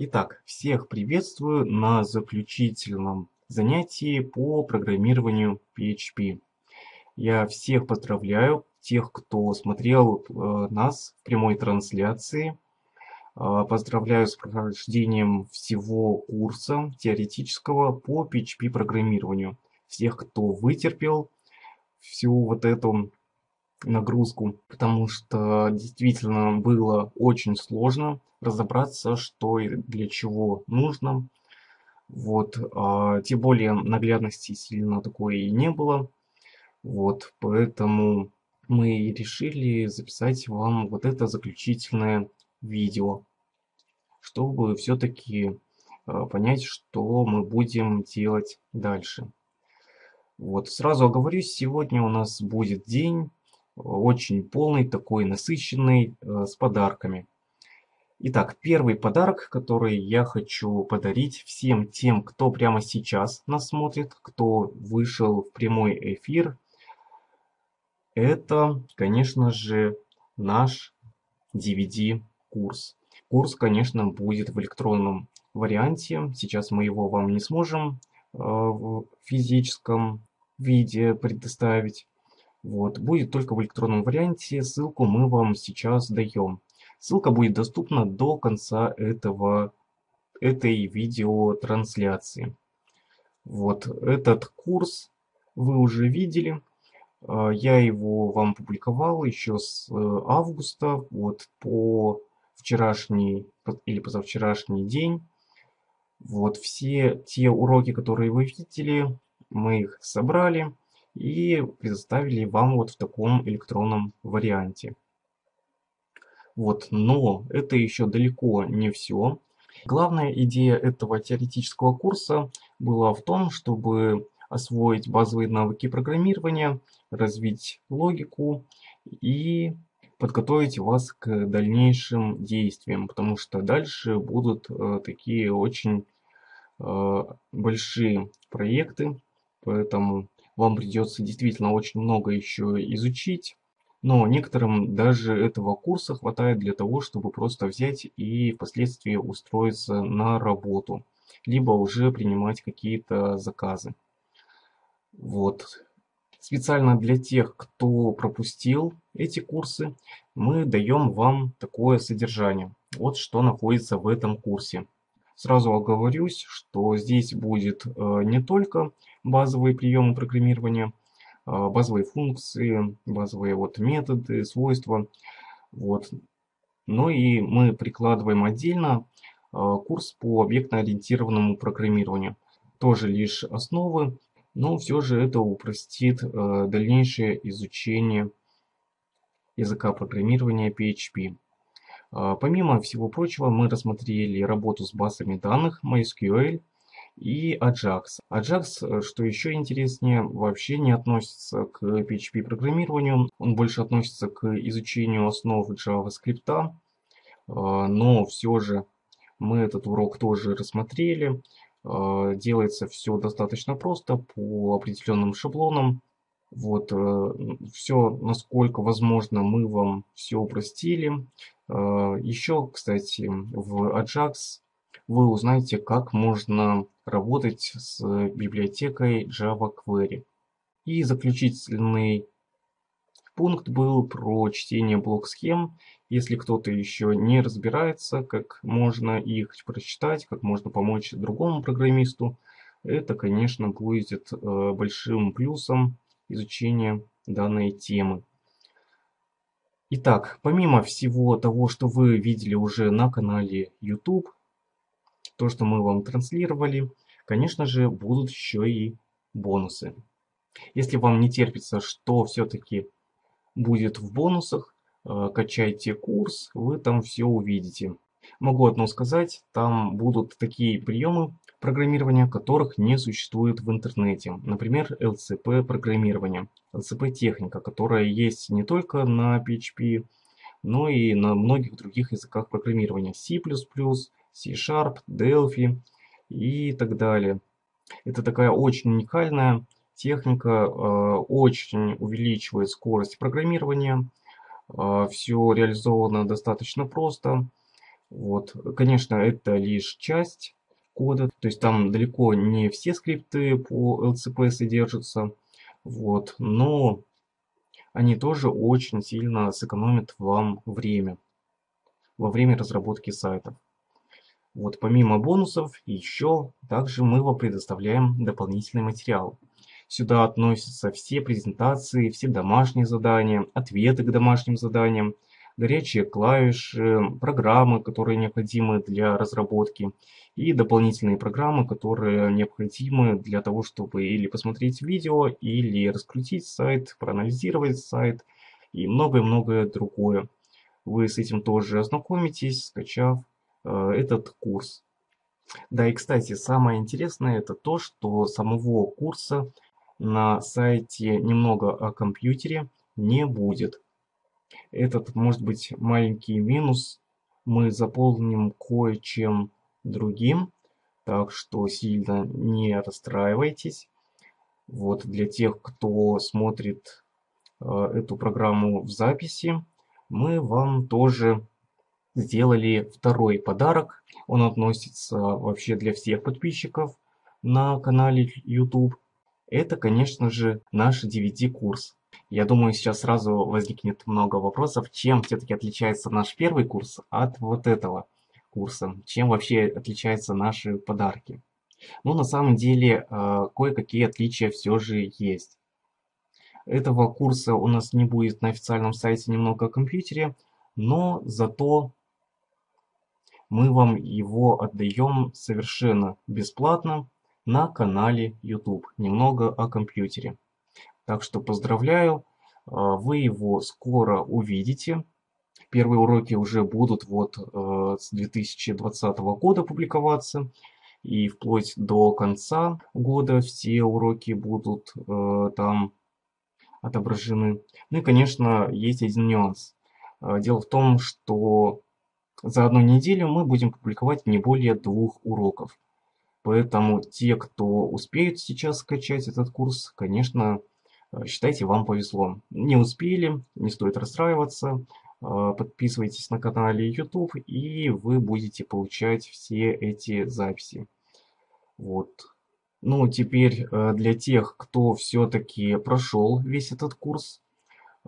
Итак, всех приветствую на заключительном занятии по программированию PHP. Я всех поздравляю, тех, кто смотрел э, нас в прямой трансляции. Э, поздравляю с прохождением всего курса теоретического по PHP программированию. Всех, кто вытерпел всю вот эту нагрузку, потому что действительно было очень сложно разобраться, что и для чего нужно. Вот, а, тем более наглядности сильно такой и не было. Вот, поэтому мы решили записать вам вот это заключительное видео, чтобы все-таки а, понять, что мы будем делать дальше. Вот, сразу оговорюсь, сегодня у нас будет день очень полный, такой насыщенный, э, с подарками. Итак, первый подарок, который я хочу подарить всем тем, кто прямо сейчас нас смотрит, кто вышел в прямой эфир, это, конечно же, наш DVD-курс. Курс, конечно, будет в электронном варианте. Сейчас мы его вам не сможем э, в физическом виде предоставить. Вот, будет только в электронном варианте, ссылку мы вам сейчас даем. Ссылка будет доступна до конца этого, этой видеотрансляции. Вот, этот курс вы уже видели. А, я его вам публиковал еще с э, августа, вот по вчерашний или позавчерашний день. Вот все те уроки, которые вы видели, мы их собрали и предоставили вам вот в таком электронном варианте. Вот, но это еще далеко не все. Главная идея этого теоретического курса была в том, чтобы освоить базовые навыки программирования, развить логику и подготовить вас к дальнейшим действиям, потому что дальше будут э, такие очень э, большие проекты, поэтому вам придется действительно очень много еще изучить. Но некоторым даже этого курса хватает для того, чтобы просто взять и впоследствии устроиться на работу. Либо уже принимать какие-то заказы. Вот. Специально для тех, кто пропустил эти курсы, мы даем вам такое содержание. Вот что находится в этом курсе. Сразу оговорюсь, что здесь будет э, не только базовые приемы программирования, а, базовые функции, базовые вот методы, свойства. Вот. Ну и мы прикладываем отдельно а, курс по объектно-ориентированному программированию. Тоже лишь основы, но все же это упростит а, дальнейшее изучение языка программирования PHP. Помимо всего прочего, мы рассмотрели работу с базами данных MySQL, и Ajax. Ajax, э, что еще интереснее, вообще не относится к PHP программированию, он больше относится к изучению основ JavaScript, э, но все же мы этот урок тоже рассмотрели. Э, делается все достаточно просто по определенным шаблонам. Вот, все, насколько возможно, мы вам все упростили. Еще, кстати, в Ajax вы узнаете, как можно работать с библиотекой Java Query. И заключительный пункт был про чтение блок-схем. Если кто-то еще не разбирается, как можно их прочитать, как можно помочь другому программисту, это, конечно, будет э, большим плюсом изучения данной темы. Итак, помимо всего того, что вы видели уже на канале YouTube, то, что мы вам транслировали, конечно же, будут еще и бонусы. Если вам не терпится, что все-таки будет в бонусах, э, качайте курс, вы там все увидите. Могу одно сказать, там будут такие приемы программирования, которых не существует в интернете. Например, LCP программирование, LCP техника, которая есть не только на PHP, но и на многих других языках программирования. C++, C-Sharp, Delphi и так далее. Это такая очень уникальная техника, э, очень увеличивает скорость программирования. Э, Все реализовано достаточно просто. Вот, конечно, это лишь часть кода, то есть там далеко не все скрипты по LCP содержатся, вот, но они тоже очень сильно сэкономят вам время во время разработки сайтов. Вот помимо бонусов, еще также мы вам предоставляем дополнительный материал. Сюда относятся все презентации, все домашние задания, ответы к домашним заданиям, горячие клавиши, программы, которые необходимы для разработки, и дополнительные программы, которые необходимы для того, чтобы или посмотреть видео, или раскрутить сайт, проанализировать сайт и многое-многое другое. Вы с этим тоже ознакомитесь, скачав Э, этот курс. Да и, кстати, самое интересное это то, что самого курса на сайте немного о компьютере не будет. Этот может быть маленький минус мы заполним кое-чем другим, так что сильно не расстраивайтесь. Вот для тех, кто смотрит э, эту программу в записи, мы вам тоже сделали второй подарок. Он относится вообще для всех подписчиков на канале YouTube. Это, конечно же, наш DVD-курс. Я думаю, сейчас сразу возникнет много вопросов, чем все-таки отличается наш первый курс от вот этого курса, чем вообще отличаются наши подарки. Ну, на самом деле, э, кое-какие отличия все же есть. Этого курса у нас не будет на официальном сайте немного о компьютере, но зато мы вам его отдаем совершенно бесплатно на канале YouTube. Немного о компьютере. Так что поздравляю, а, вы его скоро увидите. Первые уроки уже будут вот э, с 2020 года публиковаться. И вплоть до конца года все уроки будут э, там отображены. Ну и, конечно, есть один нюанс. А, дело в том, что за одну неделю мы будем публиковать не более двух уроков. Поэтому те, кто успеют сейчас скачать этот курс, конечно, считайте, вам повезло. Не успели, не стоит расстраиваться. Э, подписывайтесь на канале YouTube, и вы будете получать все эти записи. Вот. Ну, теперь э, для тех, кто все-таки прошел весь этот курс,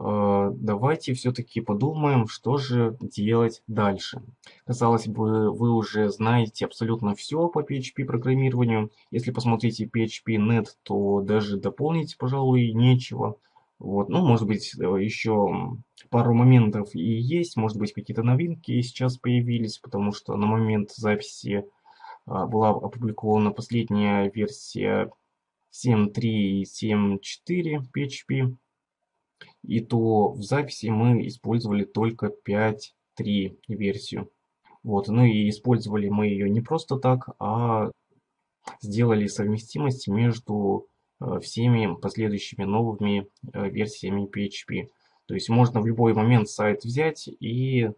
давайте все-таки подумаем, что же делать дальше. Казалось бы, вы уже знаете абсолютно все по PHP программированию. Если посмотрите PHP.net, то даже дополнить, пожалуй, нечего. Вот, ну, может быть, э, еще пару моментов и есть, может быть, какие-то новинки сейчас появились, потому что на момент записи а, была опубликована последняя версия 7.3 и 7.4 PHP и то в записи мы использовали только 5.3 версию. Вот, ну и использовали мы ее не просто так, а сделали совместимость между э, всеми последующими новыми э, версиями PHP. То есть можно в любой момент сайт взять и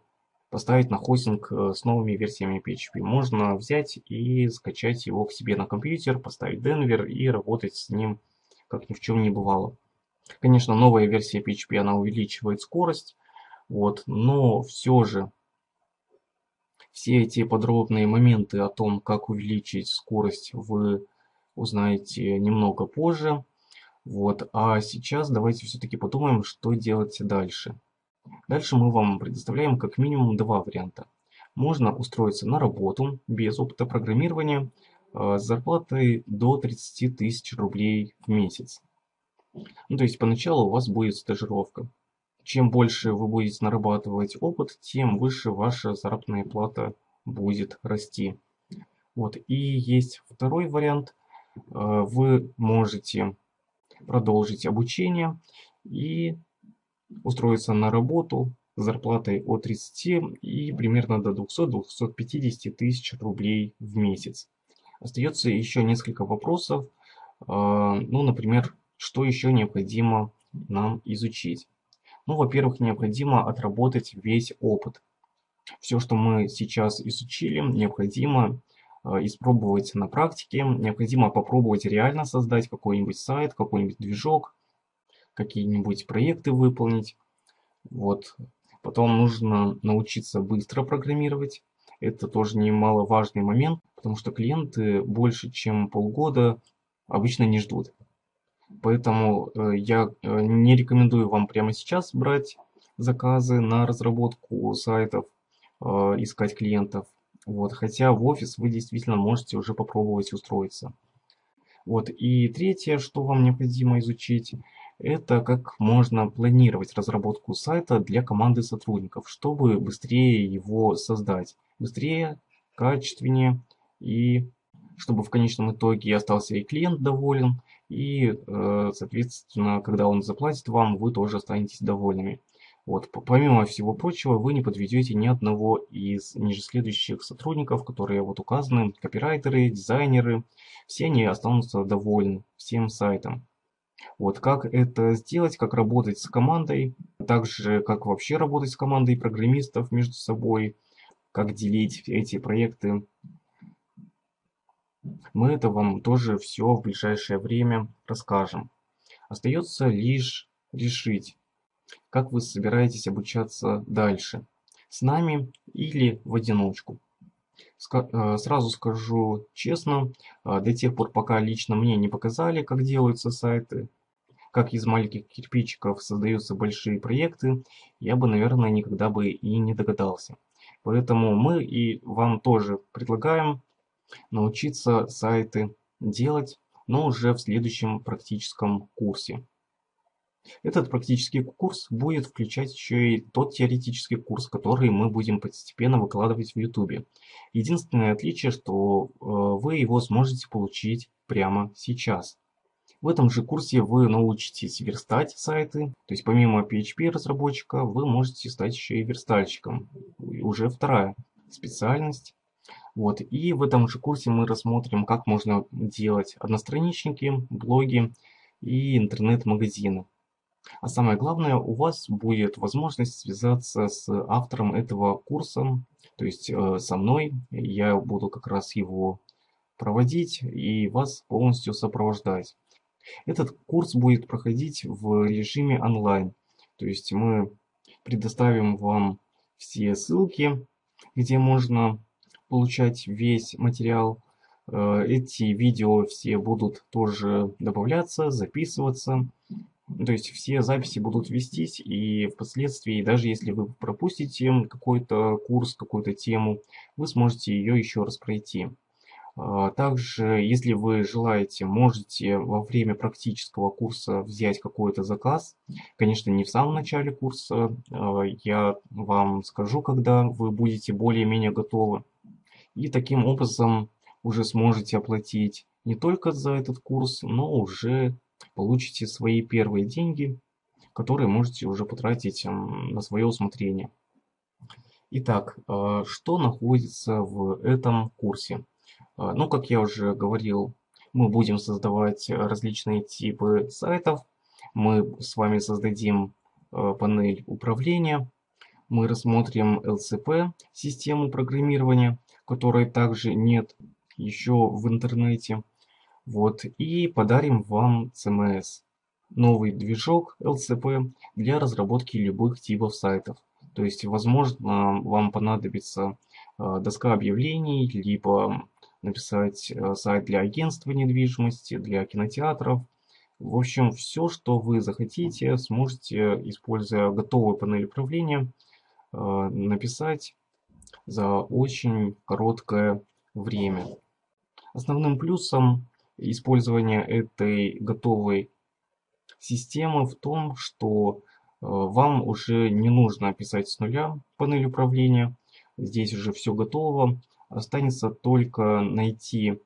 поставить на хостинг э, с новыми версиями PHP. Можно взять и скачать его к себе на компьютер, поставить Denver и работать с ним как ни в чем не бывало. Конечно, новая версия PHP, она увеличивает скорость, вот, но все же все эти подробные моменты о том, как увеличить скорость, вы узнаете немного позже. Вот, а сейчас давайте все-таки подумаем, что делать дальше. Дальше мы вам предоставляем как минимум два варианта. Можно устроиться на работу без опыта программирования э, с зарплатой до 30 тысяч рублей в месяц. Ну, то есть поначалу у вас будет стажировка. Чем больше вы будете нарабатывать опыт, тем выше ваша заработная плата будет расти. Вот. И есть второй вариант. Э, вы можете продолжить обучение и устроиться на работу с зарплатой от 30 и примерно до 200-250 тысяч рублей в месяц. Остается еще несколько вопросов. Э, ну, например, что еще необходимо нам изучить? Ну, во-первых, необходимо отработать весь опыт. Все, что мы сейчас изучили, необходимо э, испробовать на практике. Необходимо попробовать реально создать какой-нибудь сайт, какой-нибудь движок, какие-нибудь проекты выполнить. Вот. Потом нужно научиться быстро программировать. Это тоже немаловажный момент, потому что клиенты больше, чем полгода обычно не ждут. Поэтому э, я э, не рекомендую вам прямо сейчас брать заказы на разработку сайтов, э, искать клиентов. Вот, хотя в офис вы действительно можете уже попробовать устроиться. Вот, и третье, что вам необходимо изучить, это как можно планировать разработку сайта для команды сотрудников, чтобы быстрее его создать. Быстрее, качественнее и чтобы в конечном итоге остался и клиент доволен, и, э, соответственно, когда он заплатит вам, вы тоже останетесь довольными. Вот, помимо всего прочего, вы не подведете ни одного из ниже следующих сотрудников, которые вот указаны, копирайтеры, дизайнеры, все они останутся довольны всем сайтом. Вот как это сделать, как работать с командой, также как вообще работать с командой программистов между собой, как делить эти проекты. Мы это вам тоже все в ближайшее время расскажем. Остается лишь решить, как вы собираетесь обучаться дальше, с нами или в одиночку. Э, сразу скажу честно, э, до тех пор, пока лично мне не показали, как делаются сайты, как из маленьких кирпичиков создаются большие проекты, я бы, наверное, никогда бы и не догадался. Поэтому мы и вам тоже предлагаем научиться сайты делать, но уже в следующем практическом курсе. Этот практический курс будет включать еще и тот теоретический курс, который мы будем постепенно выкладывать в YouTube. Единственное отличие, что э, вы его сможете получить прямо сейчас. В этом же курсе вы научитесь верстать сайты, то есть помимо PHP разработчика вы можете стать еще и верстальщиком. Уже вторая специальность. Вот. И в этом же курсе мы рассмотрим, как можно делать одностраничники, блоги и интернет-магазины. А самое главное, у вас будет возможность связаться с автором этого курса, то есть э, со мной. Я буду как раз его проводить и вас полностью сопровождать. Этот курс будет проходить в режиме онлайн. То есть мы предоставим вам все ссылки, где можно получать весь материал. Э, эти видео все будут тоже добавляться, записываться. То есть все записи будут вестись, и впоследствии, даже если вы пропустите какой-то курс, какую-то тему, вы сможете ее еще раз пройти. А, также, если вы желаете, можете во время практического курса взять какой-то заказ. Конечно, не в самом начале курса, а, я вам скажу, когда вы будете более-менее готовы. И таким образом уже сможете оплатить не только за этот курс, но уже получите свои первые деньги, которые можете уже потратить на свое усмотрение. Итак, а, что находится в этом курсе? А, ну, как я уже говорил, мы будем создавать различные типы сайтов. Мы с вами создадим а, панель управления. Мы рассмотрим LCP, систему программирования, которой также нет еще в интернете. Вот, и подарим вам CMS, новый движок LCP для разработки любых типов сайтов. То есть, возможно, вам понадобится а, доска объявлений, либо написать а, сайт для агентства недвижимости, для кинотеатров. В общем, все, что вы захотите, сможете, используя готовую панель управления, а, написать за очень короткое время. Основным плюсом использования этой готовой системы в том, что э, вам уже не нужно писать с нуля панель управления. Здесь уже все готово. Останется только найти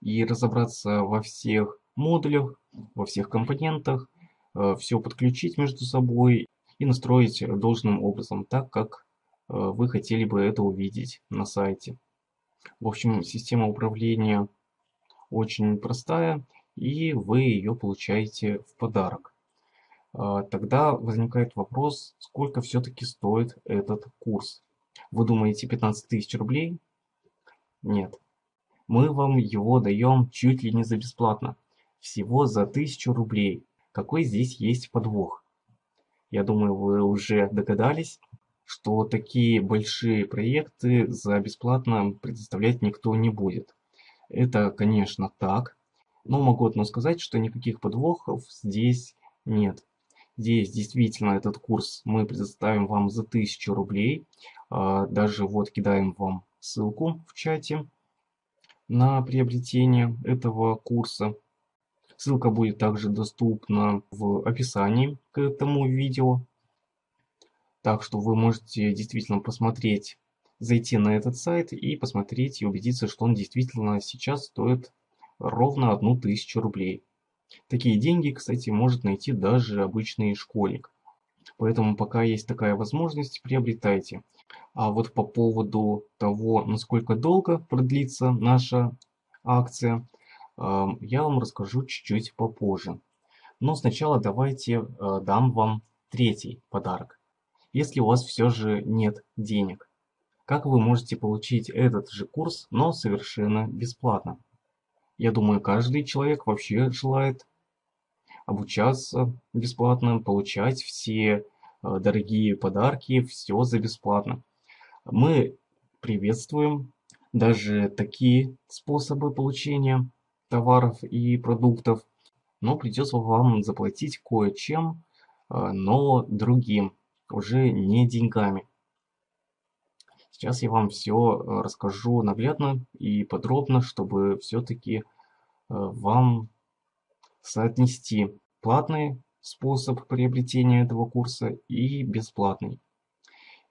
и разобраться во всех модулях, во всех компонентах, э, все подключить между собой и настроить должным образом, так как вы хотели бы это увидеть на сайте. В общем, система управления очень простая, и вы ее получаете в подарок. А, тогда возникает вопрос, сколько все-таки стоит этот курс. Вы думаете 15 тысяч рублей? Нет. Мы вам его даем чуть ли не за бесплатно. Всего за 1000 рублей. Какой здесь есть подвох? Я думаю, вы уже догадались. Что такие большие проекты за бесплатно предоставлять никто не будет. Это, конечно, так, но могу одно сказать, что никаких подвохов здесь нет. Здесь действительно этот курс мы предоставим вам за 1000 рублей. А, даже вот кидаем вам ссылку в чате на приобретение этого курса. Ссылка будет также доступна в описании к этому видео. Так что вы можете действительно посмотреть, зайти на этот сайт и посмотреть и убедиться, что он действительно сейчас стоит ровно одну тысячу рублей. Такие деньги, кстати, может найти даже обычный школьник. Поэтому пока есть такая возможность, приобретайте. А вот по поводу того, насколько долго продлится наша акция, я вам расскажу чуть-чуть попозже. Но сначала давайте э, дам вам третий подарок. Если у вас все же нет денег, как вы можете получить этот же курс, но совершенно бесплатно? Я думаю, каждый человек вообще желает обучаться бесплатно, получать все э, дорогие подарки, все за бесплатно. Мы приветствуем даже такие способы получения товаров и продуктов, но придется вам заплатить кое-чем, э, но другим, уже не деньгами. Сейчас я вам все э, расскажу наглядно и подробно, чтобы все-таки э, вам соотнести платный способ приобретения этого курса и бесплатный.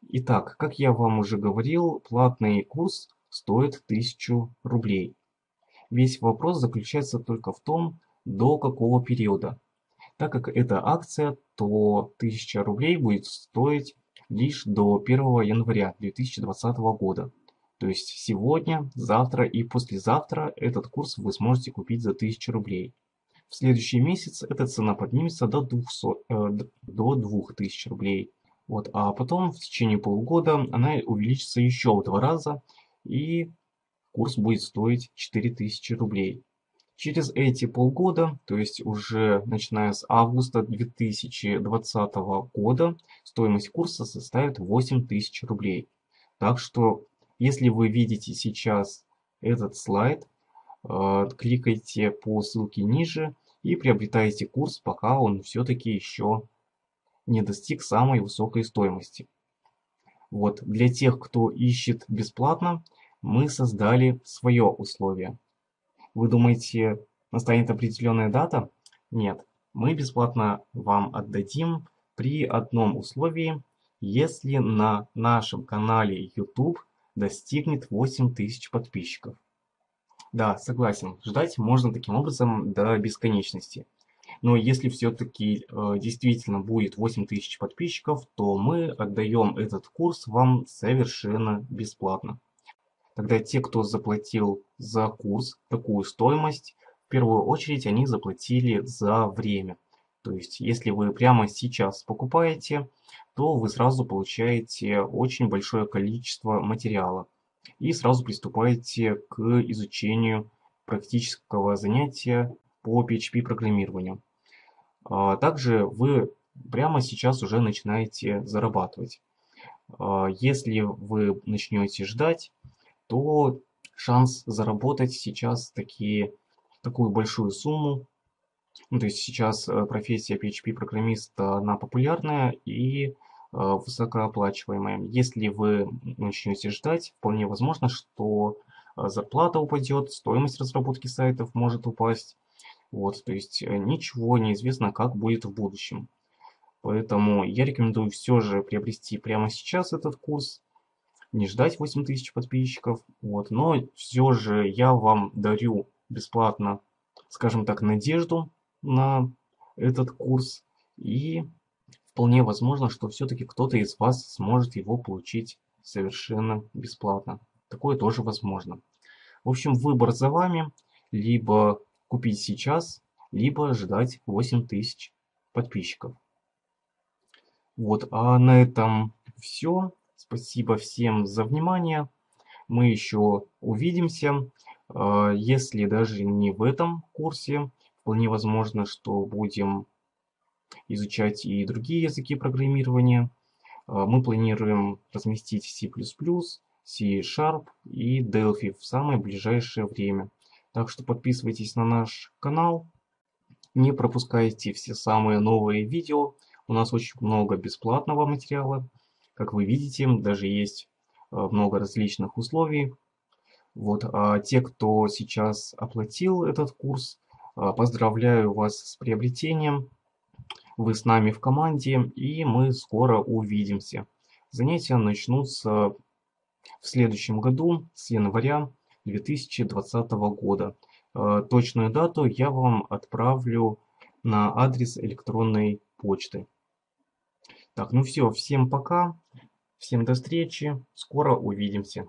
Итак, как я вам уже говорил, платный курс стоит 1000 рублей. Весь вопрос заключается только в том, до какого периода. Так как это акция, то 1000 рублей будет стоить лишь до 1 января 2020 года. То есть сегодня, завтра и послезавтра этот курс вы сможете купить за 1000 рублей. В следующий месяц эта цена поднимется до, 200, э, до 2000 рублей. Вот, а потом в течение полугода она увеличится еще в два раза и курс будет стоить 4000 рублей. Через эти полгода, то есть уже начиная с августа 2020 года, стоимость курса составит 8000 рублей. Так что, если вы видите сейчас этот слайд, э, кликайте по ссылке ниже и приобретайте курс, пока он все-таки еще не достиг самой высокой стоимости. Вот, для тех, кто ищет бесплатно, мы создали свое условие. Вы думаете, настанет определенная дата? Нет, мы бесплатно вам отдадим при одном условии, если на нашем канале YouTube достигнет 8000 подписчиков. Да, согласен, ждать можно таким образом до бесконечности. Но если все-таки э, действительно будет 8000 подписчиков, то мы отдаем этот курс вам совершенно бесплатно. Тогда те, кто заплатил за курс такую стоимость, в первую очередь они заплатили за время. То есть, если вы прямо сейчас покупаете, то вы сразу получаете очень большое количество материала и сразу приступаете к изучению практического занятия по PHP программированию. А также вы прямо сейчас уже начинаете зарабатывать. А если вы начнете ждать, то шанс заработать сейчас такие, такую большую сумму. Ну, то есть сейчас э, профессия PHP-программиста, она популярная и э, высокооплачиваемая. Если вы начнете ждать, вполне возможно, что э, зарплата упадет, стоимость разработки сайтов может упасть. Вот, то есть ничего не известно, как будет в будущем. Поэтому я рекомендую все же приобрести прямо сейчас этот курс не ждать 8000 подписчиков. Вот. Но все же я вам дарю бесплатно, скажем так, надежду на этот курс. И вполне возможно, что все-таки кто-то из вас сможет его получить совершенно бесплатно. Такое тоже возможно. В общем, выбор за вами. Либо купить сейчас, либо ждать 8000 подписчиков. Вот, а на этом все. Спасибо всем за внимание. Мы еще увидимся. А, если даже не в этом курсе, вполне возможно, что будем изучать и другие языки программирования. Мы планируем разместить C++, C-Sharp и Delphi в самое ближайшее время. Так что подписывайтесь на наш канал, не пропускайте все самые новые видео. У нас очень много бесплатного материала. Как вы видите, даже есть э, много различных условий. Вот, а те, кто сейчас оплатил этот курс, э, поздравляю вас с приобретением. Вы с нами в команде, и мы скоро увидимся. Занятия начнутся в следующем году, с января 2020 года. Э, точную дату я вам отправлю на адрес электронной почты. Так, ну все, всем пока, всем до встречи, скоро увидимся.